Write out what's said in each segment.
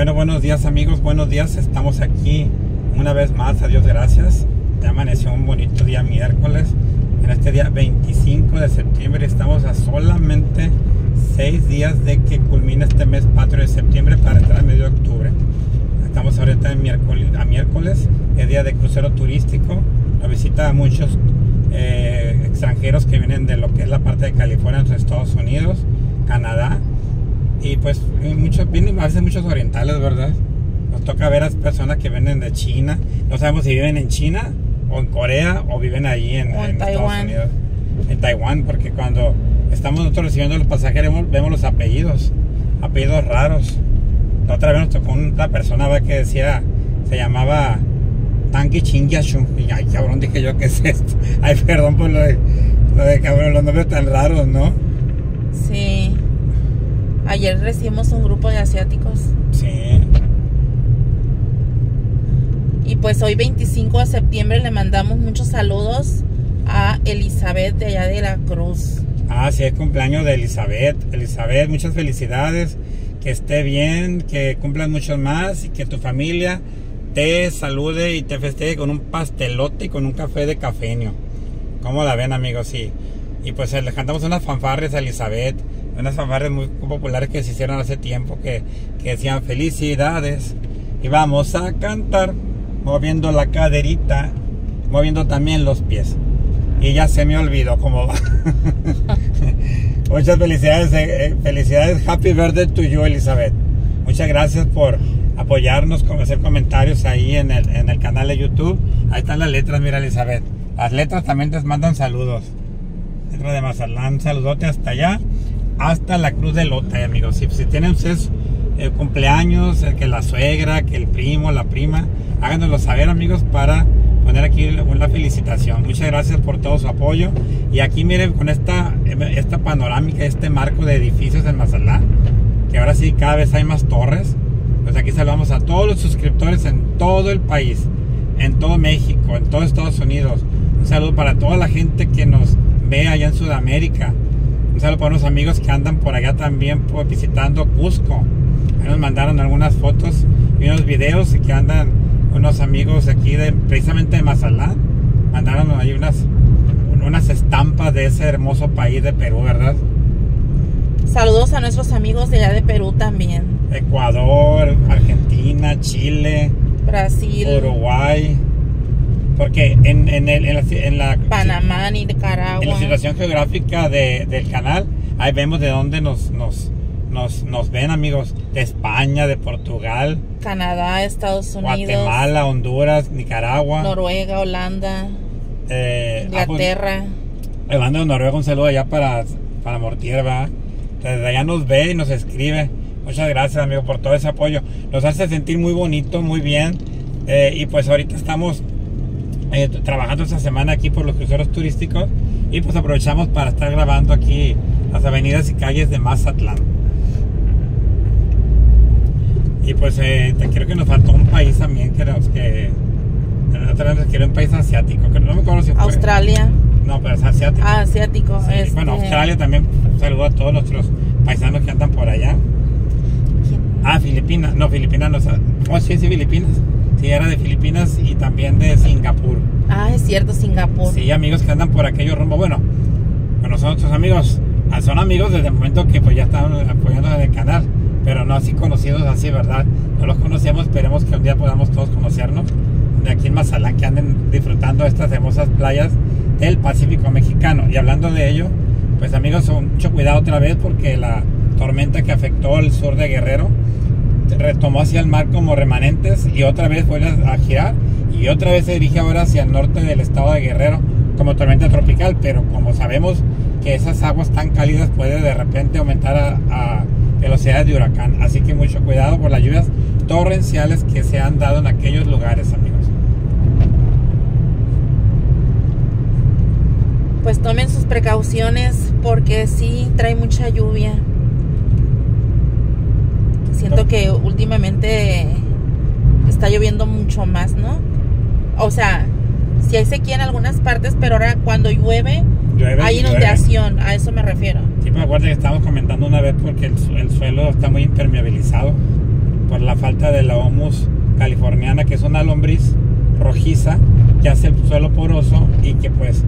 Bueno, buenos días amigos, buenos días. Estamos aquí una vez más, a Dios gracias. Ya amaneció un bonito día miércoles. En este día 25 de septiembre estamos a solamente seis días de que culmine este mes patrio de septiembre para entrar al medio de octubre. Estamos ahorita en miércoles, a miércoles, es día de crucero turístico. Nos visita muchos eh, extranjeros que vienen de lo que es la parte de California, de Estados Unidos, Canadá y pues muchos, vienen a veces muchos orientales, ¿verdad? Nos toca ver a personas que vienen de China. No sabemos si viven en China o en Corea o viven allí en, Estados Unidos. En Taiwán, porque cuando estamos nosotros recibiendo los pasajeros vemos, los apellidos, apellidos raros. La otra vez nos tocó una persona que decía, se llamaba Tanki Chingyashu. Y ay, cabrón, dije yo, ¿qué es esto? Ay, perdón por lo de, lo de cabrón, los nombres tan raros, ¿no? Sí. Ayer recibimos un grupo de asiáticos. Sí. Y pues hoy 25 de septiembre le mandamos muchos saludos a Elizabeth de allá de la Cruz. Ah, sí, es cumpleaños de Elizabeth. Elizabeth, muchas felicidades. Que esté bien, que cumplan muchos más y que tu familia te salude y te festeje con un pastelote y con un café de cafeño. ¿Cómo la ven, amigos? Sí. Y pues le cantamos unas fanfarres a Elizabeth unas fanfarres muy populares que se hicieron hace tiempo que, decían felicidades y vamos a cantar moviendo la caderita, moviendo también los pies. Y ya se me olvidó cómo va. Muchas felicidades, eh, eh, felicidades, happy birthday to you, Elizabeth. Muchas gracias por apoyarnos, con hacer comentarios ahí en el, en el canal de YouTube. Ahí están las letras, mira, Elizabeth. Las letras también te mandan saludos. Letra de Mazalán, saludote hasta allá hasta la Cruz de Lota, amigos. Si, si tienen ustedes eh, cumpleaños, que la suegra, que el primo, la prima, háganoslo saber, amigos, para poner aquí una felicitación. Muchas gracias por todo su apoyo. Y aquí miren con esta, esta panorámica, este marco de edificios en Mazalá, que ahora sí cada vez hay más torres. Pues aquí saludamos a todos los suscriptores en todo el país, en todo México, en todo Estados Unidos. Un saludo para toda la gente que nos ve allá en Sudamérica, un saludo para unos amigos que andan por allá también pues, visitando Cusco. Ahí nos mandaron algunas fotos y unos videos que andan unos amigos aquí de precisamente de Mazalán. Mandaron ahí unas, unas estampas de ese hermoso país de Perú, ¿verdad? Saludos a nuestros amigos de allá de Perú también. Ecuador, Argentina, Chile, Brasil, Uruguay. Porque en, en, el, en, la, Panamá, Nicaragua. En la situación geográfica del canal, ahí vemos de dónde nos, nos, nos, nos ven, amigos. De España, de Portugal. Canadá, Estados Unidos. Guatemala, Honduras, Nicaragua. Noruega, Holanda. Eh, ah, pues, Inglaterra. Holanda Noruega, un saludo allá para, para Mortier, Desde allá nos ve y nos escribe. Muchas gracias, amigo, por todo ese apoyo. Nos hace sentir muy bonito, muy bien. Eh, y pues ahorita estamos eh, trabajando esta semana aquí por los cruceros turísticos y pues aprovechamos para estar grabando aquí las avenidas y calles de Mazatlán. Y pues eh, te quiero que nos faltó un país también que nos que vez quiero un país asiático, que no me acuerdo si fue. Australia. No, pero es asiático. Ah, asiático. Este bueno, Australia también. saludo a todos nuestros paisanos que andan por allá. Ah, Filipinas. No, Filipinas no. Oh, sí, sí, Filipinas. Sí, era de Filipinas y también de Singapur. Ah, es cierto, Singapur. Sí, amigos que andan por aquello rumbo. Bueno, bueno, son nuestros amigos. Ah, son amigos desde el momento que pues ya estaban apoyando en el canal. Pero no así conocidos así, ¿verdad? No los conocíamos, esperemos que un día podamos todos conocernos. De aquí en Mazalán, que anden disfrutando estas hermosas playas del Pacífico mexicano. Y hablando de ello, pues amigos, mucho cuidado otra vez porque la tormenta que afectó el sur de Guerrero retomó hacia el mar como remanentes y otra vez vuelve a girar y otra vez se dirige ahora hacia el norte del estado de Guerrero como tormenta tropical, pero como sabemos que esas aguas tan cálidas puede de repente aumentar a, velocidades de huracán, así que mucho cuidado por las lluvias torrenciales que se han dado en aquellos lugares, amigos. Pues tomen sus precauciones porque sí trae mucha lluvia. Siento que últimamente está lloviendo mucho más, ¿no? O sea, si hay sequía en algunas partes, pero ahora cuando llueve, hay inundación, a eso me refiero. Sí, me acuerdo que estábamos comentando una vez porque el, suelo está muy impermeabilizado por la falta de la humus californiana, que es una lombriz rojiza que hace el suelo poroso y que pues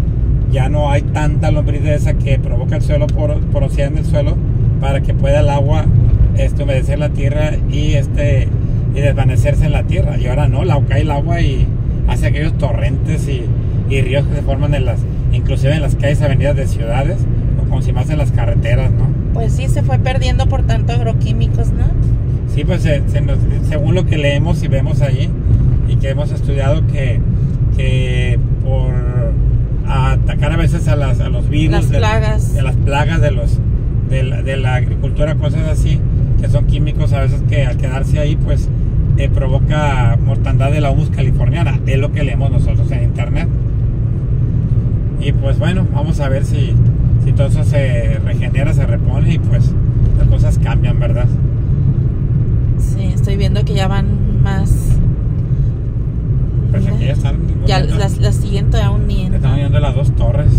ya no hay tanta lombriz de esa que provoca el suelo por, porosidad en el suelo para que pueda el agua este, humedecer la tierra y este y desvanecerse en la tierra. Y ahora no, la cae el agua y hace aquellos torrentes y, ríos que se forman en las, inclusive en las calles, avenidas de ciudades, o como si más en las carreteras, ¿no? Pues sí, se fue perdiendo por tanto agroquímicos, ¿no? Sí, pues según lo que leemos y vemos allí y que hemos estudiado que, que por atacar a veces a, las, a los virus, las plagas. De, las plagas de, los, de, la, de la agricultura, cosas así, que son químicos a veces que al quedarse ahí pues eh, provoca mortandad de la humus californiana, es lo que leemos nosotros en internet. Y pues bueno, vamos a ver si, si todo eso se regenera, se repone y pues las cosas cambian, ¿verdad? Sí, estoy viendo que ya van más pues aquí ya están. Ya las, las siguientes aún ni Están uniendo las dos torres.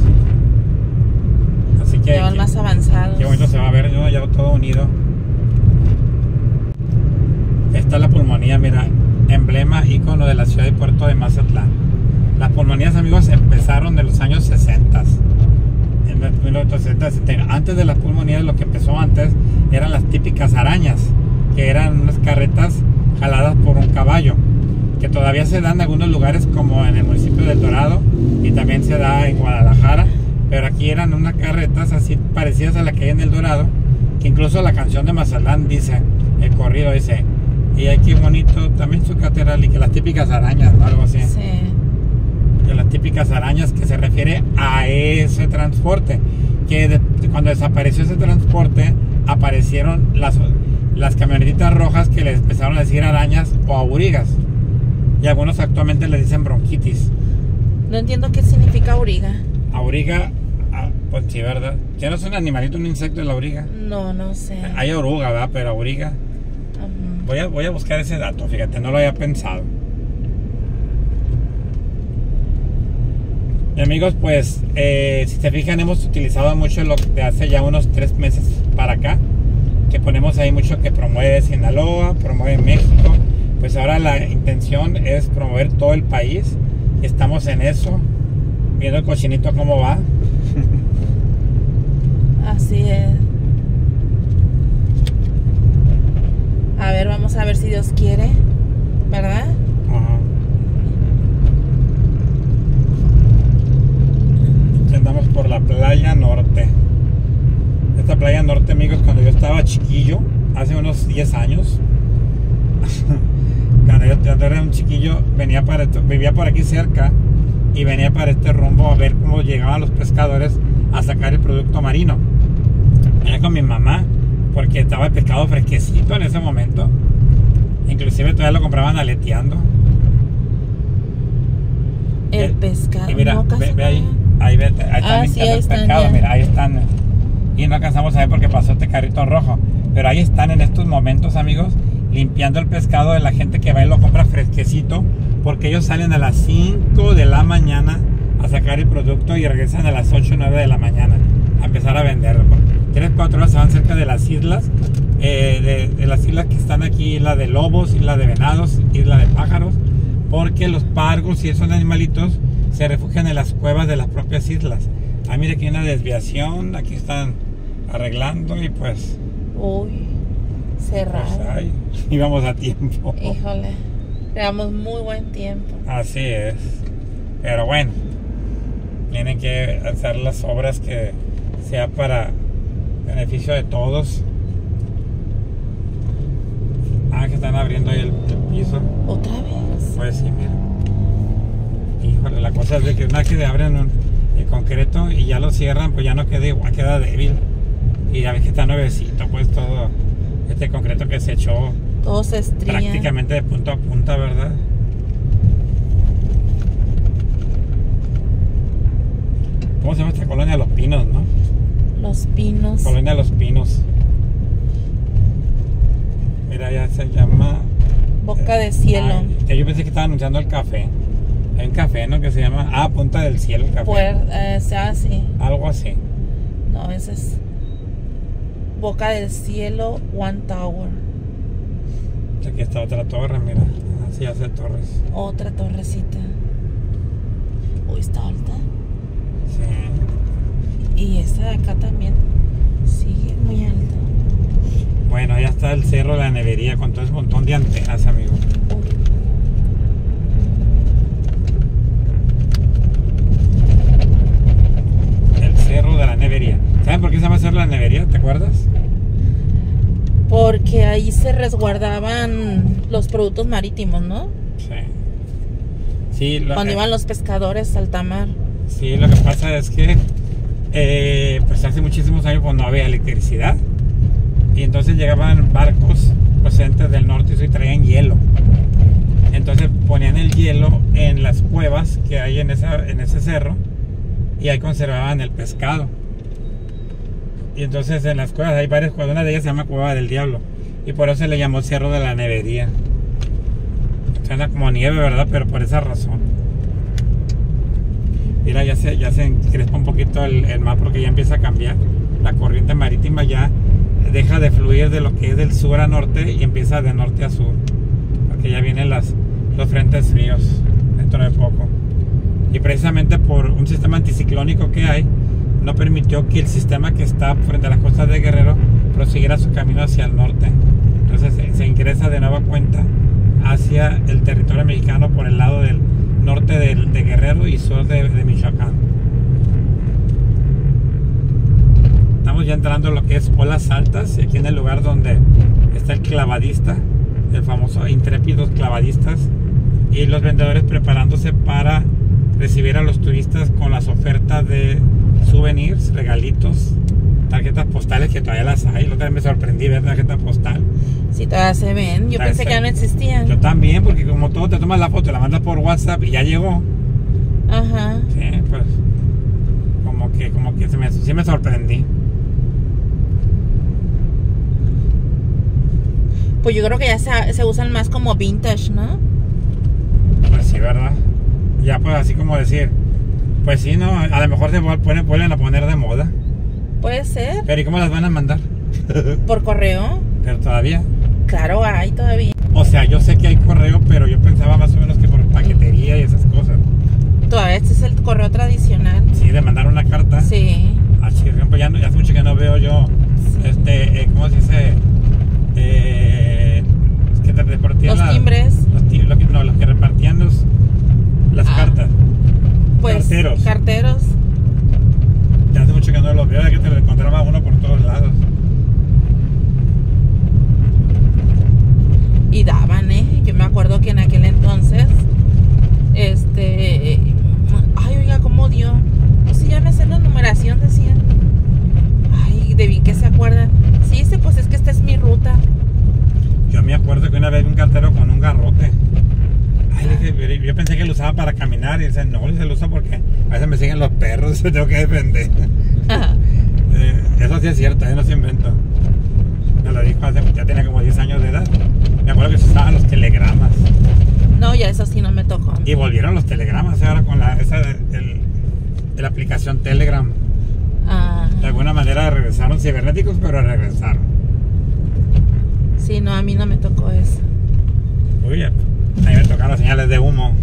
Que. Van más avanzados. Qué bonito se va a ver, ¿no? ya todo unido. Esta es la pulmonía, mira. Emblema, ícono de la ciudad y puerto de Mazatlán. Las pulmonías, amigos, empezaron de los años 60. En 1960, Antes de las pulmonías, lo que empezó antes eran las típicas arañas, que eran unas carretas jaladas por un caballo que todavía se da en algunos lugares como en el municipio del Dorado y también se da en Guadalajara, pero aquí eran unas carretas así parecidas a la que hay en el Dorado, que incluso la canción de Mazalán dice, el corrido dice, y aquí bonito también su catedral y que las típicas arañas, ¿no? algo así. Sí. Que las típicas arañas que se refiere a ese transporte, que cuando desapareció ese transporte aparecieron las, las camionetitas rojas que les empezaron a decir arañas o aurigas. Y algunos actualmente le dicen bronquitis. No entiendo qué significa auriga. Auriga, ah, pues sí, ¿verdad? ¿Ya no es un animalito, un insecto de la auriga? No, no sé. Hay oruga, ¿verdad? Pero auriga. voy, a, voy a buscar ese dato, fíjate, no lo había pensado. Y amigos, pues eh, si se fijan hemos utilizado mucho lo de hace ya unos tres meses para acá, que ponemos ahí mucho que promueve Sinaloa, promueve México, pues ahora la intención es promover todo el país. Estamos en eso, viendo el cochinito cómo va. Así es. A ver, vamos a ver si Dios quiere, ¿verdad? Ajá. Andamos por la playa norte. Esta playa norte, amigos, cuando yo estaba chiquillo, hace unos 10 años, cuando yo, era un chiquillo, venía para vivía por aquí cerca y venía para este rumbo a ver cómo llegaban los pescadores a sacar el producto marino. Venía con mi mamá, porque estaba el pescado fresquecito en ese momento. Inclusive todavía lo compraban aleteando. El pescado. Y mira, ve, ahí, ahí, ve, ahí están ah, sí, ahí el pescado, mira, ahí están. Y no alcanzamos a ver porque pasó este carrito rojo. Pero ahí están en estos momentos, amigos, limpiando el pescado de la gente que va y lo compra fresquecito, porque ellos salen a las 5 de la mañana a sacar el producto y regresan a las 8 o 9 de la mañana a empezar a venderlo. 3, 4 horas se van cerca de las islas, eh, de, las islas que están aquí, isla de lobos, isla de venados, isla de pájaros, porque los pargos y esos animalitos se refugian en las cuevas de las propias islas. Ah, mire aquí hay una desviación, aquí están arreglando y pues... Uy cerrado. Pues íbamos a tiempo. Híjole, llevamos muy buen tiempo. Así es. Pero bueno, tienen que hacer las obras que sea para beneficio de todos. Ah, que están abriendo ahí el, piso. ¿Otra vez? Pues sí, mira. Híjole, la cosa es de que una que abren el concreto y ya lo cierran, pues ya no queda igual, queda débil. Y ya ves que está nuevecito, pues todo este concreto que se echó todo se prácticamente de punta a punta, ¿verdad? ¿Cómo se llama esta colonia? Los Pinos, ¿no? Los Pinos. Colonia Los Pinos. Mira, ya se llama... Boca de Cielo. yo pensé que estaba anunciando el café. Hay un café, ¿no? Que se llama... Ah, Punta del Cielo, el café. Pues, eh, sea sí. Algo así. No, ese es... Boca del Cielo One Tower. Aquí está otra torre, mira. Así hace torres. Otra torrecita. Uy, está alta. Sí. Y esta de acá también sigue muy alta. Bueno, ya está el cerro de la nevería con todo ese montón de antenas, amigo. El cerro de la nevería. ¿Saben por qué se llama cerro de la nevería? ¿Te acuerdas? Porque ahí se resguardaban los productos marítimos, ¿no? Sí. Cuando eh, iban los pescadores al tamar. Sí, lo que pasa es que eh, pues hace muchísimos años cuando no había electricidad y entonces llegaban barcos procedentes del norte y traían hielo. Entonces ponían el hielo en las cuevas que hay en, esa, en ese cerro y ahí conservaban el pescado. Y entonces en las cuevas hay varias cuevas, una de ellas se llama Cueva del Diablo y por eso se le llamó Cerro de la Nevería. Suena como nieve, ¿verdad? Pero por esa razón. Mira, ya se, ya se encrespa un poquito el, el mar porque ya empieza a cambiar. La corriente marítima ya deja de fluir de lo que es del sur a norte y empieza de norte a sur. Porque ya vienen las, los frentes fríos dentro de poco. Y precisamente por un sistema anticiclónico que hay, no permitió que el sistema que está frente a las costas de Guerrero prosiguiera su camino hacia el norte. Entonces se, ingresa de nueva cuenta hacia el territorio mexicano por el lado del norte de, de Guerrero y sur de, de Michoacán. Estamos ya entrando a lo que es Olas Altas, aquí en el lugar donde está el clavadista, el famoso intrépidos clavadistas, y los vendedores preparándose para recibir a los turistas con las ofertas de souvenirs, regalitos, tarjetas postales que todavía las hay. Lo que me sorprendí ver tarjeta postal. Sí, todavía se ven. Yo pensé que ya no existían. Yo también, porque como todo te tomas la foto, la mandas por WhatsApp y ya llegó. Ajá. Sí, pues como que, como que se me, sí me sorprendí. Pues yo creo que ya se, usan más como vintage, ¿no? Pues sí, ¿verdad? Ya pues así como decir, pues sí, ¿no? A lo mejor se vuelven a poner de moda. Puede ser. Pero ¿y cómo las van a mandar? ¿Por correo? Pero todavía. Claro, hay todavía. O sea, yo sé que hay correo, pero yo pensaba más o menos que por paquetería y esas cosas. Todavía este es el correo tradicional. Sí, de mandar una carta. Sí. Ah, pues ya, ya hace mucho que no veo yo, este, eh, ¿cómo se dice? Eh, los timbres. Los, no, los que repartían los, las ah. cartas. Pues, carteros. Carteros. Mucho que no te lo encontraba uno por todos lados. Y daban, ¿eh? Yo me acuerdo que en aquel entonces, este. Ay, oiga, ¿cómo dio? Pues sí, ya me sé la numeración, decían. Ay, de bien que se acuerdan. Sí, dice, pues es que esta es mi ruta. Yo me acuerdo que una vez vi un cartero con un garrote. Ay, yo pensé que lo usaba para caminar y dice, no, se lo usa porque a veces me siguen los perros, se tengo que defender. Eh, eso sí es cierto, ahí no se invento. Me lo dijo hace, ya tenía como 10 años de edad. Me acuerdo que se usaban los telegramas. No, ya eso sí no me tocó. Y volvieron los telegramas ahora con la, esa, el, la aplicación Telegram. Ah. De alguna manera regresaron cibernéticos, pero regresaron. Sí, no, a mí no me tocó eso. Uy, a mí me tocaron señales de humo.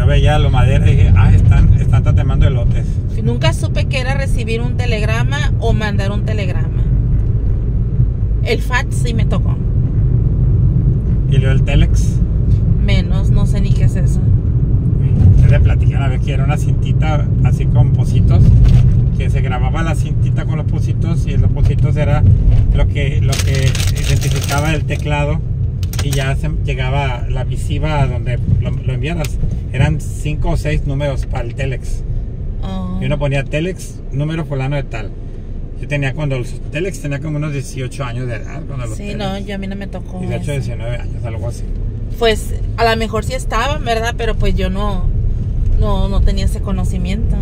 Yo veía lo madera y dije, ah, están, están tatemando elotes. Nunca supe que era recibir un telegrama o mandar un telegrama. El fax sí me tocó. ¿Y luego el telex? Menos, no sé ni qué es eso. Le platicé una vez que era una cintita así con pocitos que se grababa la cintita con los pocitos y los pocitos era lo que, lo que identificaba el teclado y ya se llegaba la visiva a donde lo, enviaras. Eran cinco o seis números para el telex. Oh. Y uno ponía telex, número fulano de tal. Yo tenía cuando los telex tenía como unos 18 años de edad. sí, no, yo a mí no me tocó. 18, 19 años, algo así. Pues a lo mejor sí estaban, ¿verdad? Pero pues yo no, no, no tenía ese conocimiento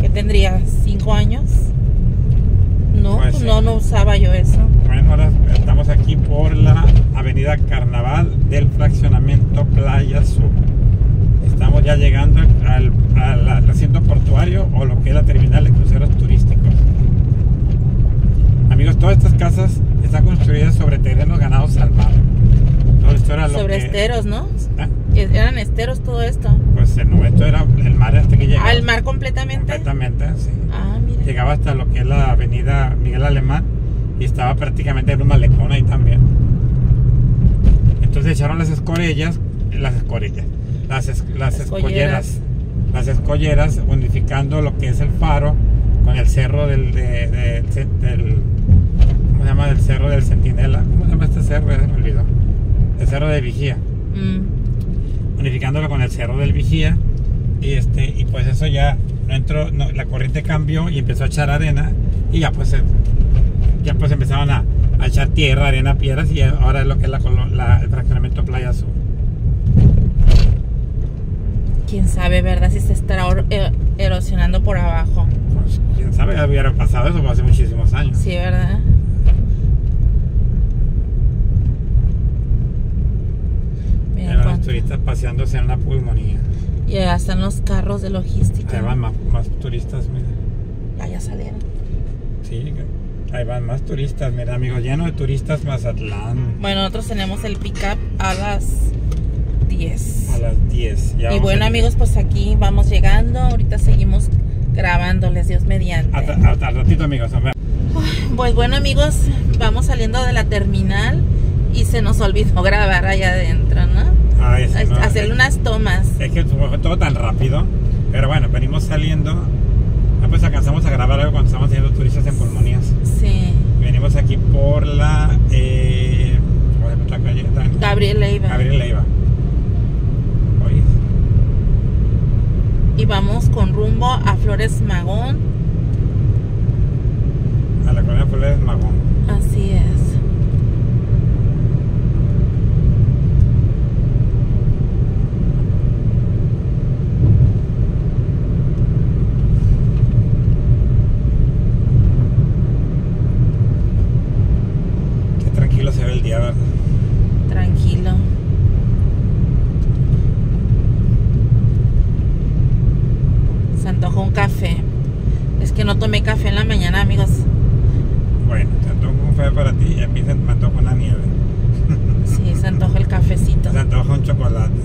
que tendría cinco años. No, pues no, no usaba yo eso. Bueno, ahora estamos aquí por la avenida Carnaval del fraccionamiento Playa Sur. Estamos ya llegando al, recinto portuario o lo que es la terminal de cruceros turísticos. A todas estas casas están construidas sobre terrenos ganados al mar. sobre esteros, ¿no? ¿Ah? Eran esteros todo esto. Pues el momento era el mar hasta que llegaba. ¿Al mar completamente? Completamente, sí. Ah, mira. Llegaba hasta lo que es la avenida Miguel Alemán y estaba prácticamente en un malecón ahí también. Entonces echaron las escorellas, las escorellas, las, las escolleras, las escolleras unificando lo que es el faro con el cerro del, del ¿cómo se llama? Del cerro del Centinela. ¿Cómo se llama este cerro? me olvidó. El cerro de Vigía. Mm. Unificándolo con el cerro del Vigía. Y este, y pues eso ya no entró, la corriente cambió y empezó a echar arena y ya pues ya pues empezaron a, echar tierra, arena, piedras y ahora es lo que es la, el fraccionamiento Playa Azul. Quién sabe, ¿verdad? Si se estará eh, erosionando por abajo. Pues quién sabe, hubiera pasado eso hace muchísimos años. Sí, ¿verdad? Mira, los turistas paseándose en una pulmonía. Y allá están los carros de logística. Ahí van más, turistas, mira. Ya, ya salieron. Sí, Ahí van más turistas, mira amigos, lleno de turistas Mazatlán. Bueno, nosotros tenemos el pick-up a las 10. A las 10. y bueno amigos, pues aquí vamos llegando, ahorita seguimos grabándoles, Dios mediante. Hasta, ratito amigos, Pues bueno amigos, vamos saliendo de la terminal y se nos olvidó grabar allá adentro, ¿no? Ay, sí, Hacerle unas tomas. Es que fue todo tan rápido, pero bueno, venimos saliendo pues alcanzamos a grabar algo cuando estamos haciendo turistas en pulmonías. Sí. Venimos aquí por la. Eh, calle? Gabriel Leiva. Gabriel Leiva. Y vamos con rumbo a Flores Magón. A la colonia Flores Magón. Así es. Tranquilo. Se antojó un café. Es que no tomé café en la mañana, amigos. Bueno, se antoja un café para ti y a mí se me antoja una nieve. Sí, se antoja el cafecito. Se antoja un chocolate.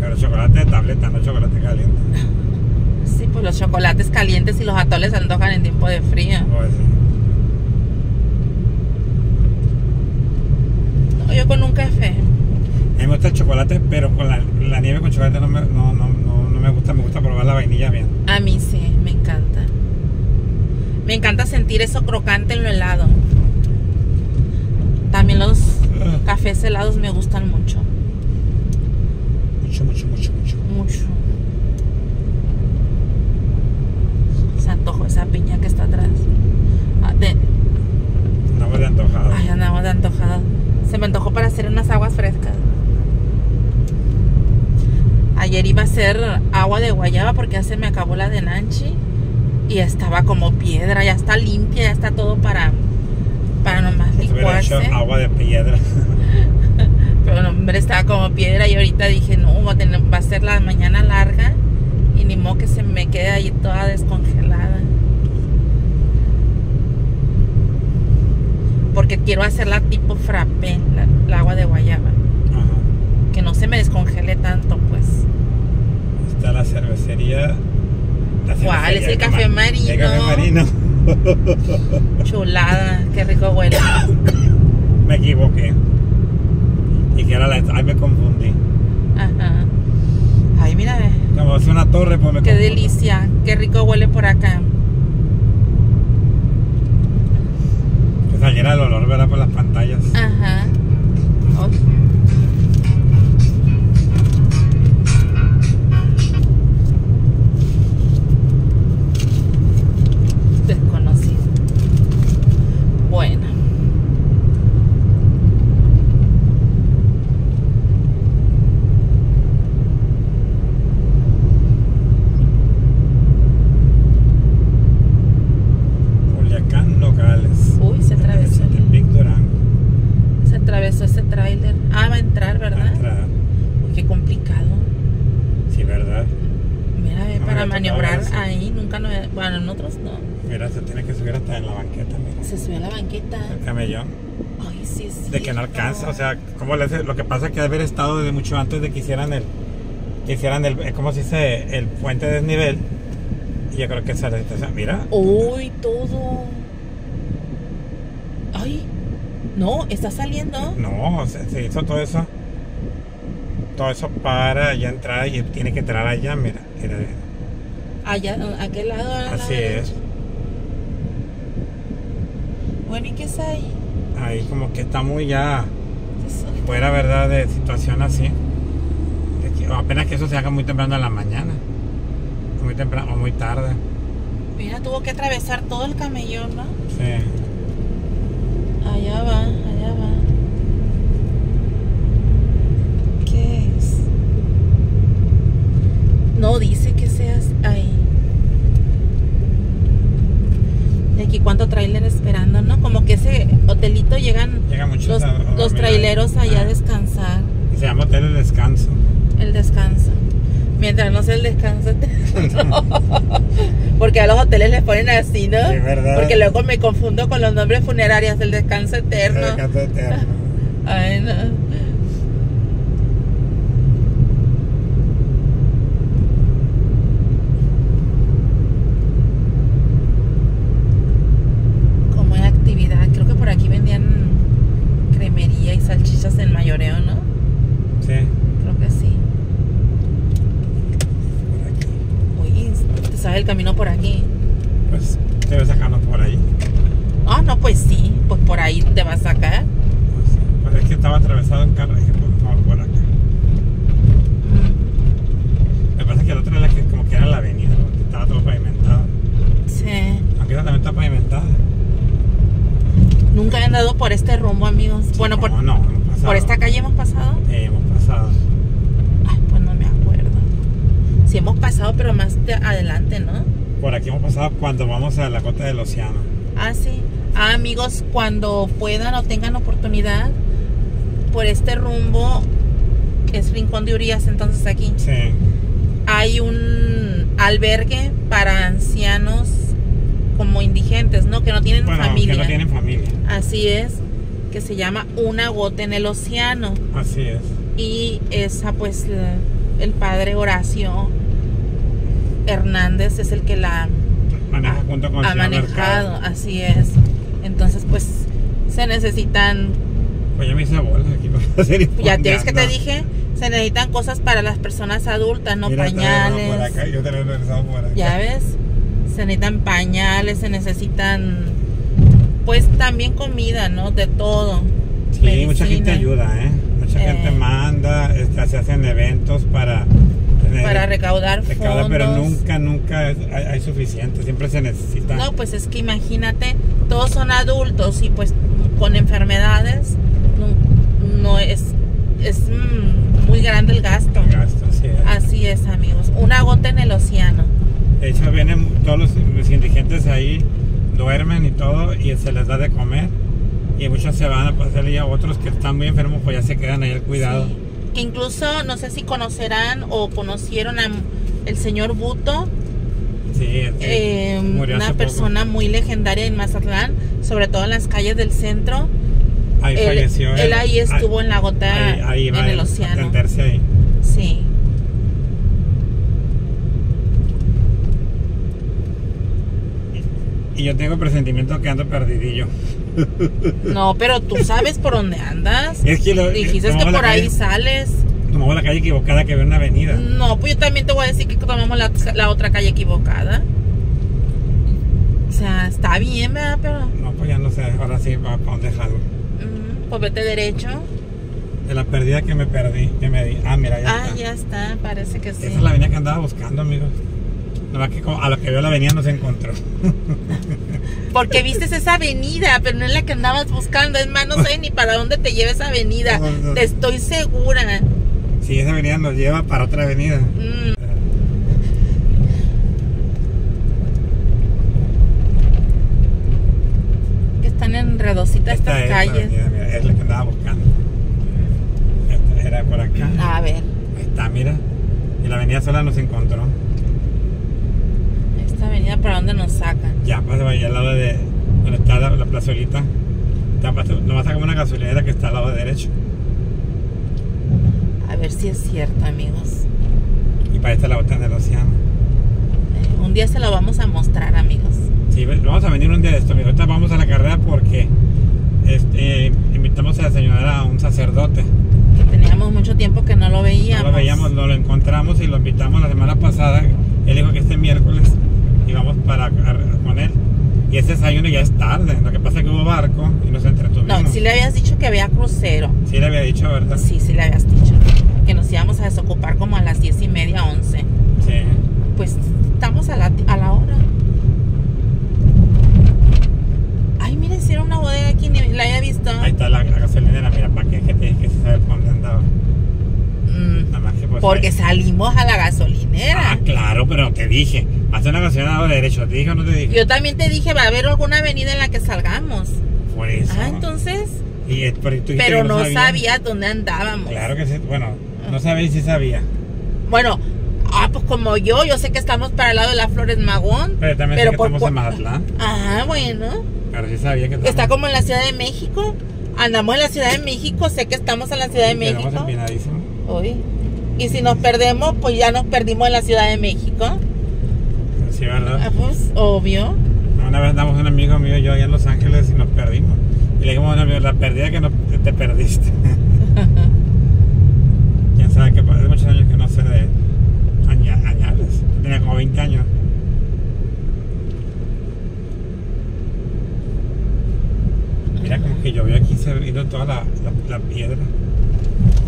Pero chocolate de tableta, no chocolate caliente. Sí, pues los chocolates calientes y los atoles se antojan en tiempo de frío. Pues sí. yo con un café. A mí me gusta el chocolate, pero con la, nieve con chocolate no me, no, no, no, me gusta, me gusta probar la vainilla bien. A mí sí, me encanta. Me encanta sentir eso crocante en lo helado. También los ah. cafés helados me gustan mucho. Mucho, mucho, mucho, mucho. Mucho. Se antojo esa piña que está atrás. Ah, de... Andamos de antojado. Ay, andamos de antojado. Se me antojó para hacer unas aguas frescas. Ayer iba a hacer agua de guayaba porque ya se me acabó la de Nanchi. Y estaba como piedra, ya está limpia, ya está todo para, para nomás agua de piedra. Pero hombre, estaba como piedra y ahorita dije, no, va a, tener, va a ser la mañana larga y ni modo que se me quede ahí toda descongelada. porque quiero hacerla tipo frappé, la, agua de guayaba. Que no se me descongele tanto, pues. Está la cervecería. ¿Cuál? Es el café marino. El café marino. Chulada, qué rico huele. me equivoqué. Y que era la. Ay, me confundí. Ajá. Ay, mira, Como es una torre, pues me Qué delicia, qué rico huele por acá. saliera el olor, ¿verdad? Por las pantallas. Ajá. nunca se tiene que subir hasta en la banqueta, mira. Se sube a la banqueta. El camellón. Ay, sí, sí. De que no alcanza, o sea, ¿cómo le hace? Lo que pasa es que haber estado desde mucho antes de que hicieran el. Que hicieran el. ¿Cómo se dice? El puente de desnivel. Y yo creo que esa. Mira. Uy, todo. Ay. No, está saliendo. No, se, se hizo todo eso todo eso para ya entrar y tiene que entrar allá, mira. mira. Allá, ¿a qué lado? Así es. Bueno, ¿y qué es ahí? Ahí como que está muy ya fuera, ¿verdad? De situación así. apenas que eso se haga muy temprano en la mañana. Muy temprano o muy tarde. Mira, tuvo que atravesar todo el camellón, ¿no? Sí. Allá va. No dice que seas ahí. Y aquí cuánto trailer esperando, ¿no? Como que ese hotelito llegan los, los traileros allá a ah. descansar. Y se llama Hotel El Descanso. El Descanso. Mientras no sea el descanso Porque a los hoteles les ponen así, ¿no? Sí, verdad. Porque luego me confundo con los nombres funerarios, el descanso eterno. El descanso eterno. Ay, no. el camino por aquí. Pues te vas sacando por ahí. Ah, no, pues sí, pues por ahí te vas a sacar. Pues, sí. pues es que estaba atravesado en carro y dije, pues vamos por acá. Mm. Me parece que el otro era que como que era la avenida, porque estaba todo pavimentado. Sí. Aunque esa también está pavimentada. Nunca he andado por este rumbo, amigos. Bueno, por, no, no, por esta calle hemos pasado. Sí, hemos pasado hemos pasado, pero más adelante, ¿no? Por aquí hemos pasado cuando vamos a la cota del océano. Ah, sí. Ah, amigos, cuando puedan o tengan oportunidad, por este rumbo es Rincón de Urias, entonces aquí. Sí. Hay un albergue para ancianos como indigentes, ¿no? Que no tienen familia. Que no tienen familia. Así es, que se llama Una gota en el océano. Así es. Y esa, pues, el padre Horacio Hernández es el que la Maneja junto con ha manejado, así es. Entonces, pues se necesitan. Pues ya me hice bola aquí hacer Ya tienes que te dije, se necesitan cosas para las personas adultas, no pañales. Por acá, yo por acá. Ya ves, se necesitan pañales, se necesitan, pues también comida, ¿no? De todo. Sí, mucha gente ayuda, ¿eh? Mucha gente eh. manda, este, se hacen eventos para para recaudar fondos. Pero nunca, nunca hay, suficiente, siempre se necesita. No, pues es que imagínate, todos son adultos y pues con enfermedades no, es, es mm, muy grande el gasto. gasto sí, Así es, amigos. Una gota en el océano. De hecho, vienen todos los, indigentes ahí, duermen y todo, y se les da de comer. Y muchos se van a pasar y a otros que están muy enfermos, pues ya se quedan ahí al cuidado que incluso no sé si conocerán o conocieron a el señor Buto. Sí, eh, una persona muy legendaria en Mazatlán, sobre todo en las calles del centro. Ahí él, falleció. Él, ahí estuvo en la gota en el océano. Ahí. Sí. Y yo tengo presentimiento que ando perdidillo. No, pero tú sabes por dónde andas. Es que lo, Dijiste que por ahí sales. Tomamos la calle equivocada que ve una avenida. No, pues yo también te voy a decir que tomamos la, otra calle equivocada. O sea, está bien, ¿verdad? Pero... No, pues ya no sé. Ahora sí, ¿para dónde jalo? Pues vete derecho. De la pérdida que me perdí, que me di. Ah, mira, ya ah, está. Ah, ya está, parece que sí. Esa es la avenida que andaba buscando, amigos. Nada que a lo que veo la avenida no se encontró. Porque viste esa avenida, pero no es la que andabas buscando. Es más, no sé ni para dónde te lleva esa avenida. Te estoy segura. Sí, esa avenida nos lleva para otra avenida. Mm. Que están enredositas Esta estas calles. es la que andaba buscando. Esta era por acá. A ver. Ahí está, mira. Y la avenida sola nos encontró para dónde nos sacan. Ya, pasa ahí al lado de donde está la, la plazolita. Nomás como una gasolinera que está al lado derecho. A ver si es cierto, amigos. Y para esta la botella del océano. Eh, un día se lo vamos a mostrar, amigos. Sí, vamos a venir un día de esto, amigos. Ahorita vamos a la carrera porque este, invitamos a la señora a un sacerdote. Teníamos mucho tiempo que no lo veíamos. No lo veíamos, no lo encontramos y lo invitamos la semana pasada. Él dijo que este miércoles íbamos para con él. Y ese desayuno ya es tarde. Lo que pasa es que hubo barco y nos entretuvimos. No, si le habías dicho que había crucero. Sí le había dicho, ¿verdad? Sí, sí le habías dicho. Que nos íbamos a desocupar como a las diez y media, once. Sí. Pues estamos a la, a la hora. Ay, miren, si era una bodega aquí, ni la había visto. Ahí está la, gasolinera, mira, para que, que, que se sabe por dónde andaba. Mm, Nada más que pues, porque salimos a la gasolinera. Ah, claro, pero te dije, hace una gasolinera de derecho, ¿te dije o no te dije? Yo también te dije, va a haber alguna avenida en la que salgamos. Por eso. Ah, entonces. Y, pero, pero no, sabía. dónde andábamos. Claro que sí, bueno, no sabía si sabía. Bueno, Ah, pues como yo, yo sé que estamos para el lado de las Flores Magón. Pero también sé que estamos en Mazatlán. Ah, bueno. Pero sí sabía que estamos... Está como en la Ciudad de México. Andamos en la Ciudad de México, sé que estamos en la Ciudad de México. Hoy. Y si nos perdemos, pues ya nos perdimos en la Ciudad de México. Sí, ¿verdad? Ah, pues, obvio. Una vez andamos un amigo mío y yo allá en Los Ángeles y nos perdimos. Y le dijimos a un amigo, la perdida que no, te perdiste. Quién sabe que hace muchos años que no sé de añales. Tenía como 20 años. Mira como que llovió aquí se abrió toda la, la, piedra.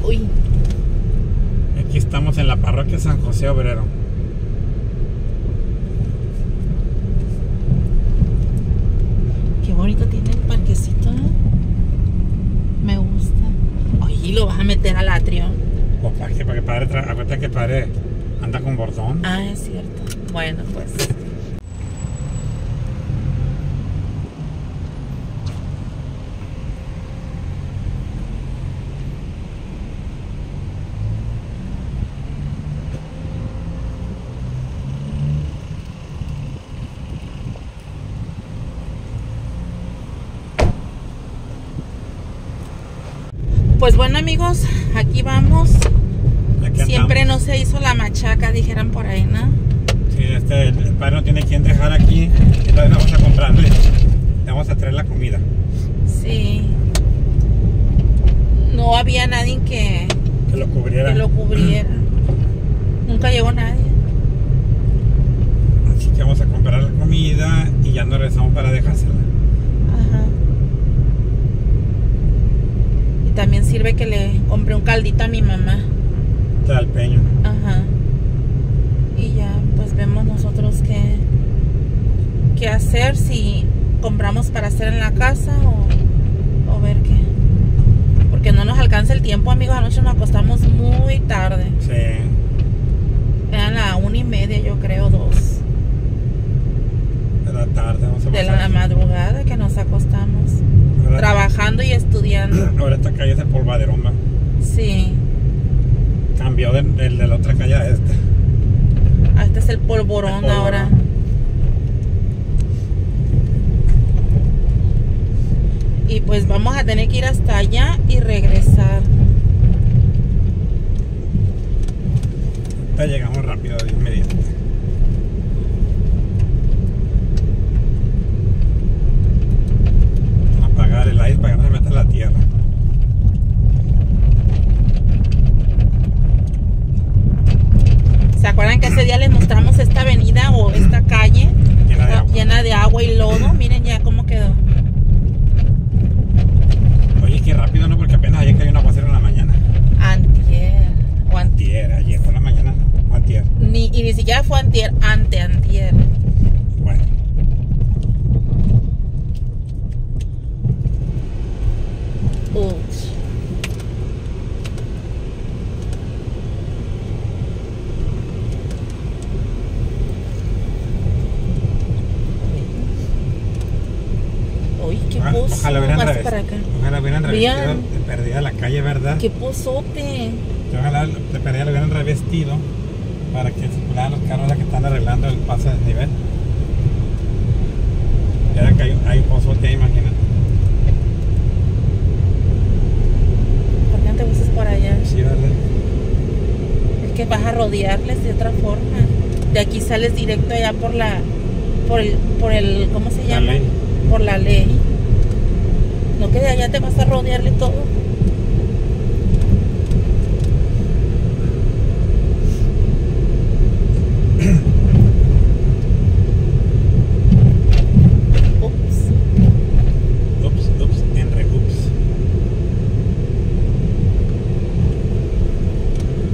Uy. Aquí estamos en la parroquia San José Obrero. Qué bonito tiene el parquecito, ¿eh? Me gusta. Oye, lo vas a meter al atrio. Pues para que, para que padre, acuérdate que padre anda con bordón. Ah, es cierto. Bueno, pues. Pues bueno amigos, aquí vamos. Siempre no se hizo la machaca, dijeran por ahí, ¿no? Sí, este, el, padre no tiene quien dejar aquí, entonces vamos a comprarle, le vamos a traer la comida. Sí. No había nadie que, que lo cubriera. Que lo cubriera. Nunca llegó nadie. Así que vamos a comprar la comida y ya nos regresamos para dejársela. También sirve que le compré un caldito a mi mamá. Tralpeño. Ajá. Y ya, pues vemos nosotros qué, qué hacer, si compramos para hacer en la casa o, o ver qué. Porque no nos alcanza el tiempo, amigos. Anoche nos acostamos muy tarde. Sí. Eran la una y media, yo creo, dos. De la tarde, vamos a De la madrugada que nos acostamos trabajando y estudiando. Ahora esta calle es de polvaderón, Sí. Cambió de, de, la otra calle a esta. Ah, este es el polvorón, ahora. Y pues vamos a tener que ir hasta allá y regresar. Ya llegamos rápido de inmediato. el aire para que no se meta en la tierra. ¿Se acuerdan que ese día les mostramos esta avenida o esta calle llena de, agua. y lodo? Miren ya cómo quedó. Oye, qué rápido, ¿no? Porque apenas ayer cayó un aguacero en la mañana. Antier. O antier, ayer fue en la mañana, ¿no? Antier. Ni, y ni siquiera fue antier, ante antier. Bueno. Uy, qué ah, pozo. Ojalá hubieran Más para acá. Revestido de perdida la calle, ¿verdad? Qué pozote. Ojalá de perdida lo hubieran revestido para que circularan los carros que están arreglando el paso de nivel. que hay, hay un pozo que imagínate. ¿Por qué no te busques por allá? Sí, dale. Es que vas a rodearles de otra forma. De aquí sales directo allá por la. Por el. Por el ¿Cómo se llama? La ley. Por la ley. No que de allá te vas a rodearle todo. En re ups.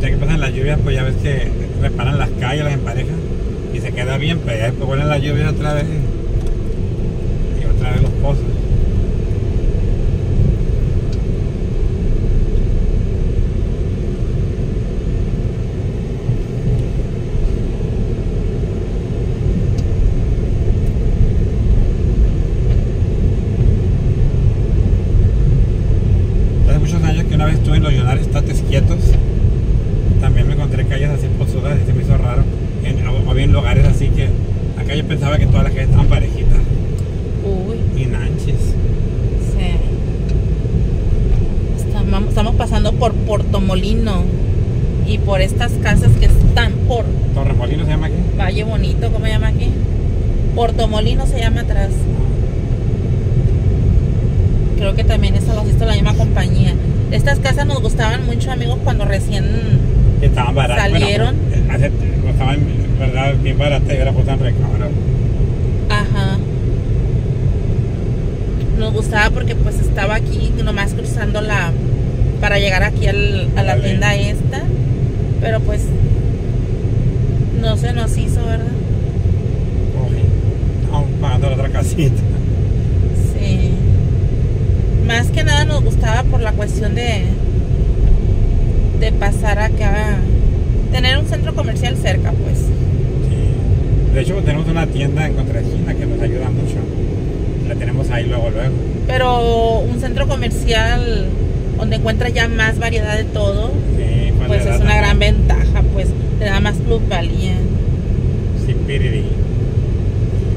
Ya que pasan las lluvias, pues ya ves que reparan las calles, las emparejan y se queda bien, pero ya después vuelven las lluvias otra vez y otra vez los pozos. Hace muchos años que una vez estuve en los Yonares Tates Quietos, también me encontré calles así pozudas y se me hizo raro. En, o, o bien lugares así que acá yo pensaba que todas las calles estaban parejitas Uy. y nanches. Sí. Estamos, estamos pasando por Portomolino y por estas casas que están por Torremolino se llama aquí. Valle Bonito, ¿cómo se llama aquí? Portomolino se llama atrás. Creo que también eso lo hizo la misma compañía. Estas casas nos gustaban mucho, amigos, cuando recién Estaban baratas. Salieron. Bueno, hace- estaban, verdad, bien baratas y ahora. Ajá. Nos gustaba porque pues estaba aquí nomás cruzando la para llegar aquí al- a la tienda esta. Pero pues no se nos hizo, ¿verdad? La otra casita. Sí. Más que nada nos gustaba por la cuestión de de pasar acá tener un centro comercial cerca, pues. Sí. De hecho, tenemos una tienda en Contraesquina que nos ayuda mucho. La tenemos ahí luego, luego. Pero un centro comercial donde encuentras ya más variedad de todo, Sí, pues le es una gran ventaja, pues le da más plusvalía. Sí, piriri.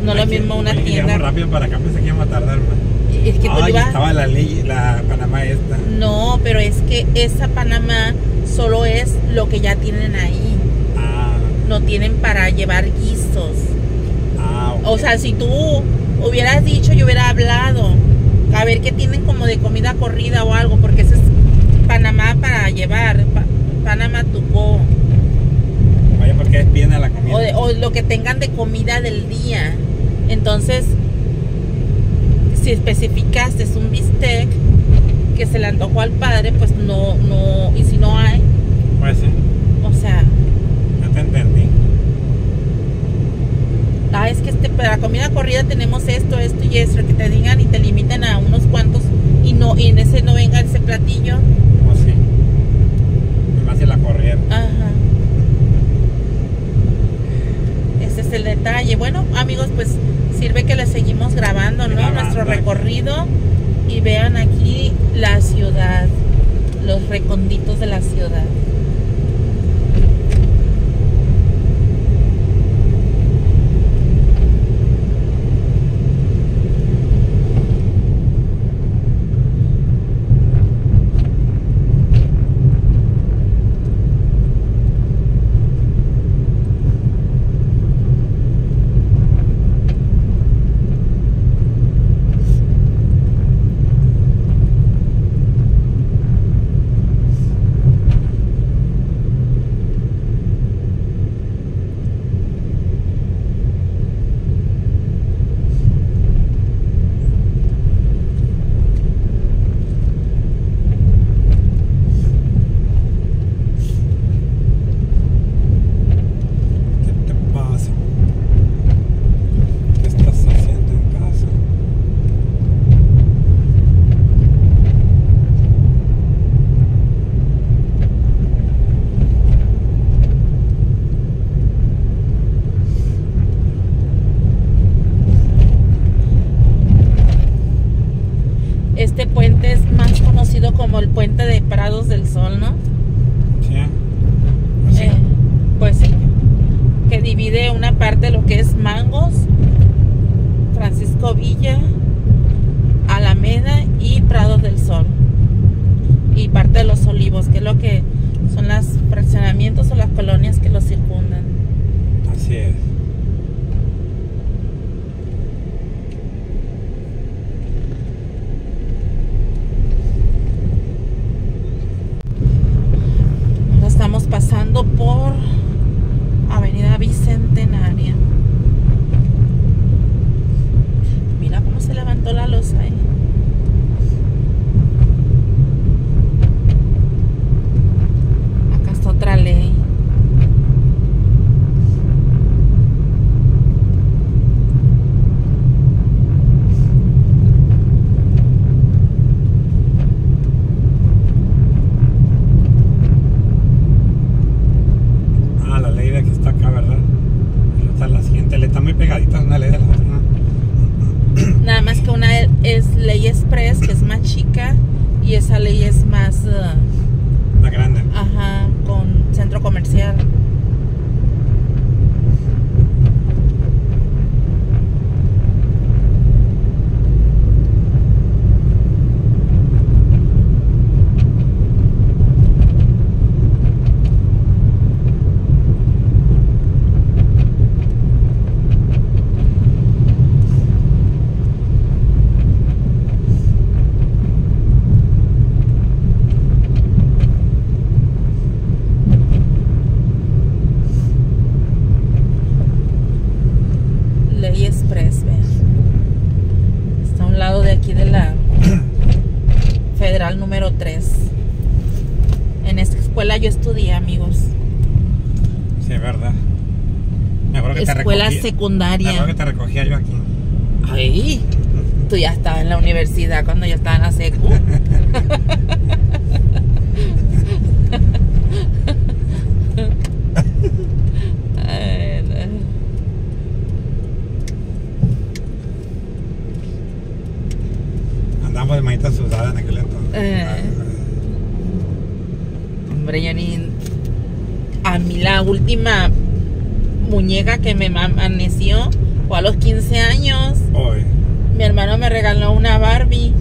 No lo mismo una tienda. rápido para acá, pensé que íbamos a tardar más. Es que Ay, iba- estaba la ley, la Panamá esta. No, pero es que esa Panamá solo es lo que ya tienen ahí. Ah, No tienen para llevar guisos. ah. O sea, si tú hubieras dicho, yo hubiera hablado. A ver qué tienen como de comida corrida o algo, porque ese es Panamá para llevar. Pa- Panamá go. Oye, porque es bien a la comida. O, de- o lo que tengan de comida del día. Entonces, si especificaste es un bistec que se le antojó al padre, pues no, no, y si no hay, Pues sí, o sea, ya te entendí. ah, es que este, para la comida corrida tenemos esto, esto y esto, que te digan y te limiten a unos cuantos y no, y en ese no venga ese platillo. Pues sí. Más si la corrieron. Ajá. Ese es el detalle. Bueno, amigos, pues sirve que les seguimos grabando, ¿no? Grabando Nuestro recorrido y vean aquí la ciudad, los reconditos de la ciudad. Secundaria. Acuerdo que te recogía yo aquí. Ay, tú ya estabas en la universidad cuando yo estaba en la secu. Andamos de manita sudada en aquel entonces. Eh a mí la última muñeca que me amaneció fue a los 15 años. Mi hermano me regaló una Barbie.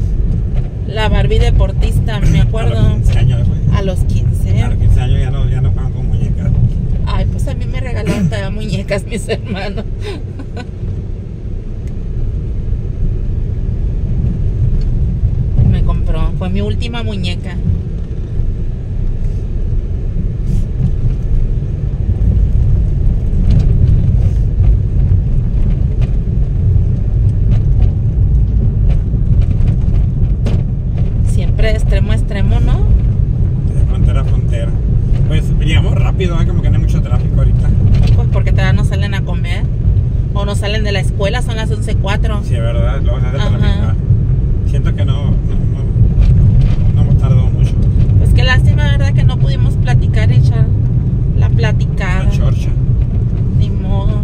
La Barbie deportista, me acuerdo. A los 15 años, A los 15. A los 15 años ya no, ya no juegan con muñecas. Ay, pues a mí me regalaron todavía muñecas mis hermanos. me compró, fue mi última muñeca. De extremo a extremo, ¿no? De frontera a frontera. Pues llegamos rápido, ¿eh? como que no hay mucho tráfico ahorita. Pues porque todavía no salen a comer. O no salen de la escuela, son las 11.04. Sí, es verdad, luego se hace la Siento que no, no, no, no hemos tardado mucho. Pues qué lástima, ¿verdad? Que no pudimos platicar y echar la platicada. La chorcha. Ni modo.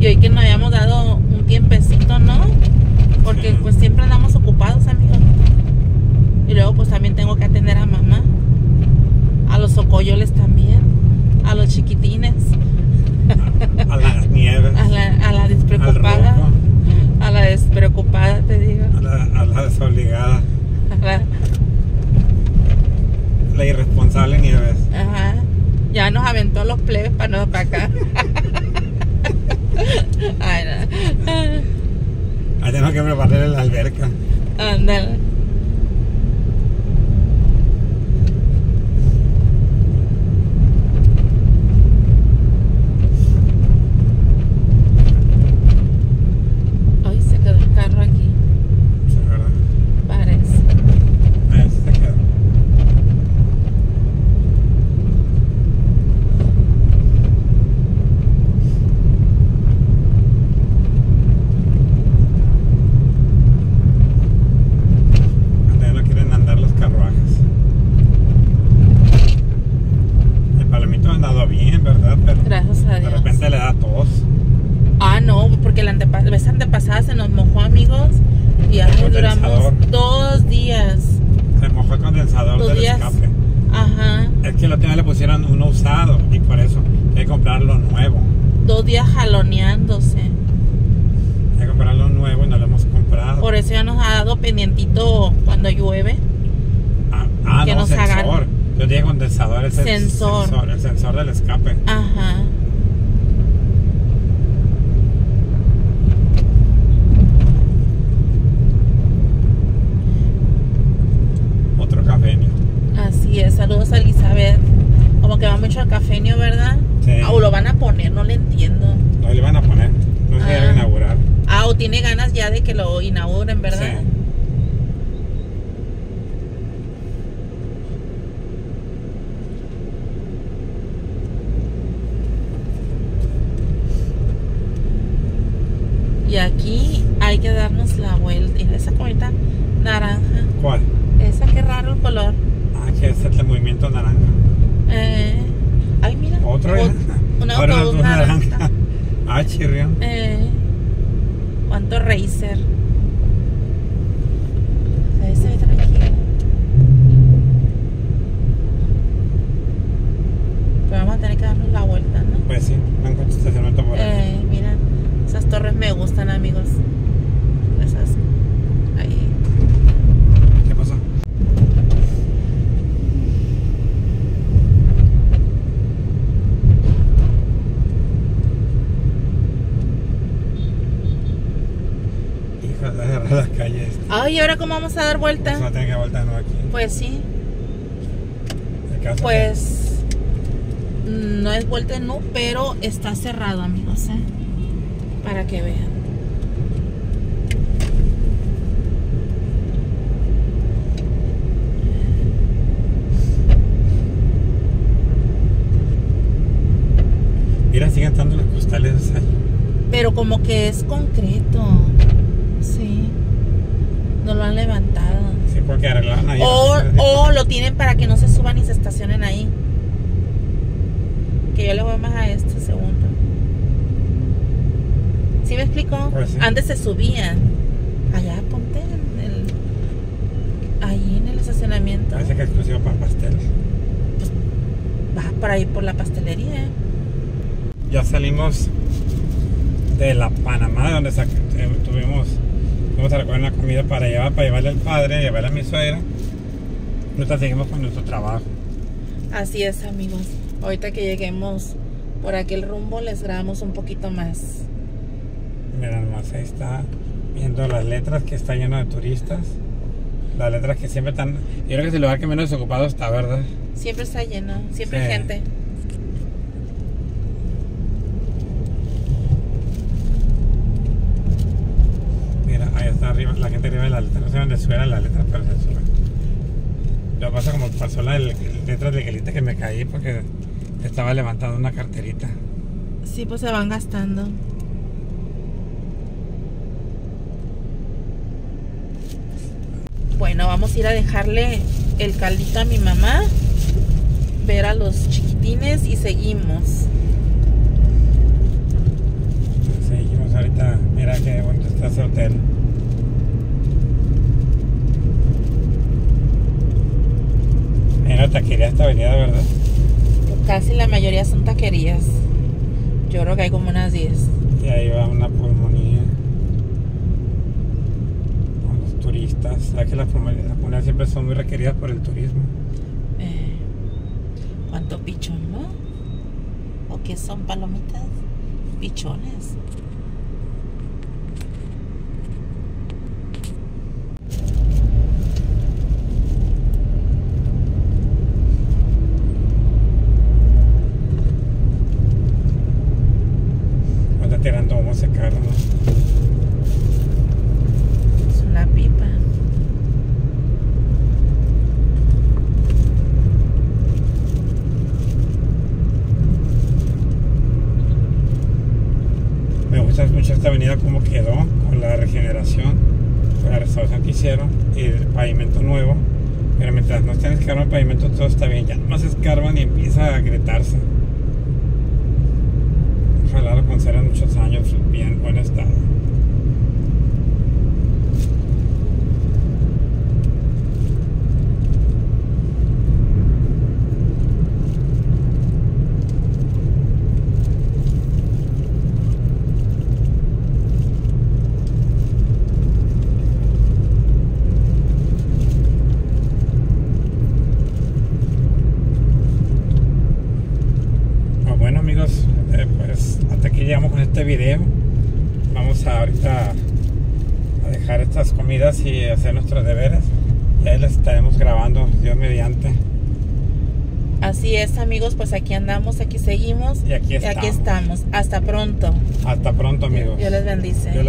Y hoy que nos habíamos dado un tiempecito, ¿no? Porque pues siempre andamos ocupados, amigos. Y luego pues también tengo que atender a mamá. A los socoyoles también. A los chiquitines. A, las nieves. A la, a la despreocupada. A la despreocupada, te digo. A la, a la desobligada. la... la irresponsable Nieves. Ajá. Ya nos aventó los plebes para no para acá. Ay, no. Tengo que preparar la alberca. Ándale. Pendientito cuando llueve. Ah, ah que no, nos sensor. Yo dije condensador, es sensor. el sensor, el sensor del escape. Ajá. Saludos a Elizabeth. Como que va mucho al cafeño, ¿verdad? Sí. Ah, o lo van a poner, no le entiendo. No le van a poner. No se debe ah. inaugurar. Ah, o tiene ganas ya de que lo inauguren, ¿verdad? Sí. Y aquí hay la vuelta. Y esa cometa naranja. ¿Cuál? Esa, qué raro el color que es el movimiento naranja. Eh, ay, mira. Otro Un autobús naranja. naranja. ah, chirrión. Eh, ¿Cuánto racer? Ahí se ve tranquilo. Pero vamos a tener que darnos la vuelta, ¿no? Pues sí, no encuentro estacionamiento por ahí. Eh, mira, esas torres me gustan, amigos. Ay, ¿y ahora cómo vamos a dar vuelta? Pues no tiene que no aquí. Pues sí. Pues no es vuelta en pero está cerrado, amigos, ¿eh? Para que vean. Mira, siguen estando los costales ahí. Pero como que es concreto. Sí no lo han levantado. Sí, porque arreglaron ahí. O, lo tienen para que no se suban y se estacionen ahí. Que yo le voy más a este segundo. ¿Sí me explico? Pues Antes se subían. Allá ponte en el. Ahí en el estacionamiento. Parece que es exclusivo para pasteles. Pues vas para ahí por la pastelería. Ya salimos de la Panamá, donde eh, tuvimos Vamos a recoger una comida para llevar, para llevarle al padre, llevarle a mi suegra. Nosotros seguimos con nuestro trabajo. Así es, amigos. Ahorita que lleguemos por aquel rumbo, les grabamos un poquito más. Mira, nomás ahí está viendo las letras que está lleno de turistas. Las letras que siempre están. Yo creo que es el lugar que menos desocupado está, ¿verdad? Siempre está lleno, siempre hay gente. Arriba, la gente arriba de la letra, no sé dónde suena la letra, pero se sube. Lo pasa como pasó la letra de gelita que me caí porque estaba levantando una carterita. Sí, pues se van gastando. Bueno, vamos a ir a dejarle el caldito a mi mamá, ver a los chiquitines y seguimos. Seguimos ahorita, mira qué bonito está ese hotel. Hay taquería esta avenida, ¿verdad? Casi la mayoría son taquerías. Yo creo que hay como unas 10. Y ahí va una pulmonía. Con los turistas. ¿Sabes que las pulmonías siempre son muy requeridas por el turismo? Eh, ¿Cuánto pichón, no? ¿O qué son palomitas? Pichones. Es una pipa. Me gusta mucho esta avenida como quedó con la regeneración, con la restauración que hicieron y el pavimento nuevo. Pero mientras no estén escarbando el pavimento todo está bien, ya más escarban y empieza a agrietarse ojalá lo conserven muchos años bien buen estado. siguiente video. Vamos a ahorita a dejar estas comidas y hacer nuestros deberes. Y ahí les estaremos grabando, Dios mediante. Así es, amigos, pues aquí andamos, aquí seguimos. Y aquí estamos. aquí estamos. Hasta pronto. Hasta pronto, amigos. Dios les bendice. Dios les bendice.